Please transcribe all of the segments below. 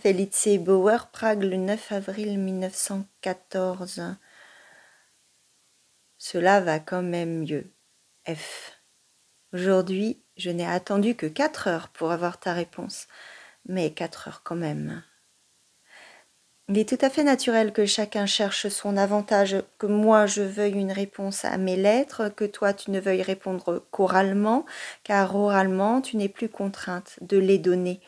Felice Bauer, Prague, le 9 avril 1914. Cela va quand même mieux. F. Aujourd'hui, je n'ai attendu que 4 heures pour avoir ta réponse, mais 4 heures quand même. Il est tout à fait naturel que chacun cherche son avantage, que moi je veuille une réponse à mes lettres, que toi tu ne veuilles répondre qu'oralement, car oralement tu n'es plus contrainte de les donner.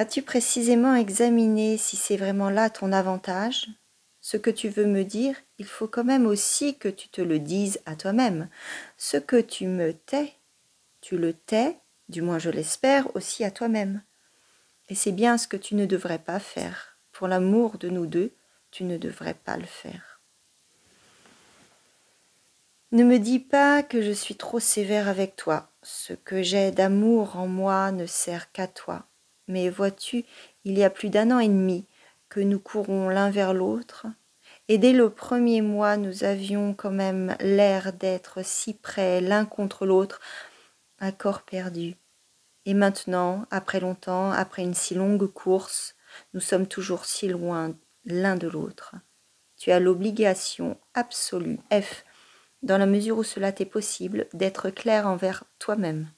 As-tu précisément examiné si c'est vraiment là ton avantage Ce que tu veux me dire, il faut quand même aussi que tu te le dises à toi-même. Ce que tu me tais, tu le tais, du moins je l'espère, aussi à toi-même. Et c'est bien ce que tu ne devrais pas faire. Pour l'amour de nous deux, tu ne devrais pas le faire. Ne me dis pas que je suis trop sévère avec toi. Ce que j'ai d'amour en moi ne sert qu'à toi. Mais vois-tu, il y a plus d'un an et demi que nous courons l'un vers l'autre, et dès le premier mois nous avions quand même l'air d'être si près l'un contre l'autre, un corps perdu. Et maintenant, après longtemps, après une si longue course, nous sommes toujours si loin l'un de l'autre. Tu as l'obligation absolue, F, dans la mesure où cela t'est possible, d'être clair envers toi-même.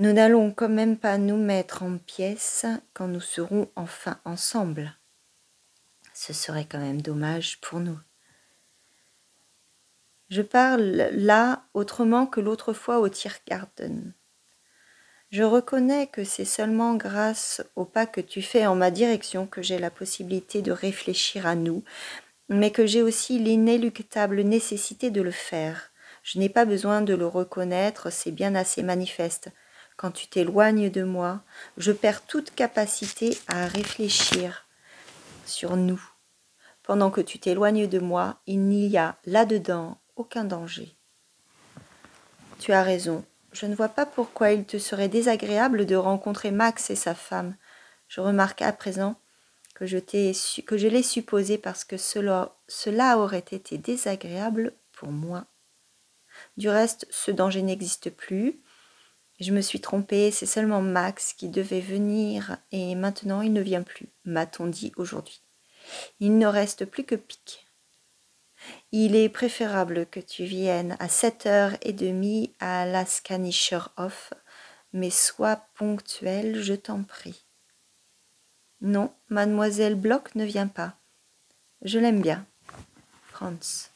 Nous n'allons quand même pas nous mettre en pièces quand nous serons enfin ensemble. Ce serait quand même dommage pour nous. Je parle là autrement que l'autre fois au Tiergarten. Je reconnais que c'est seulement grâce au pas que tu fais en ma direction que j'ai la possibilité de réfléchir à nous, mais que j'ai aussi l'inéluctable nécessité de le faire. Je n'ai pas besoin de le reconnaître, c'est bien assez manifeste. Quand tu t'éloignes de moi, je perds toute capacité à réfléchir sur nous. Pendant que tu t'éloignes de moi, il n'y a là-dedans aucun danger. Tu as raison, je ne vois pas pourquoi il te serait désagréable de rencontrer Max et sa femme. Je remarque à présent que je, que je l'ai supposé parce que cela, cela aurait été désagréable pour moi. Du reste, ce danger n'existe plus. Je me suis trompée, c'est seulement Max qui devait venir et maintenant il ne vient plus, m'a-t-on dit aujourd'hui. Il ne reste plus que Pic. Il est préférable que tu viennes à sept heures et demie à l'Askanischer Hof, mais sois ponctuel, je t'en prie. Non, mademoiselle Bloch ne vient pas. Je l'aime bien. Franz.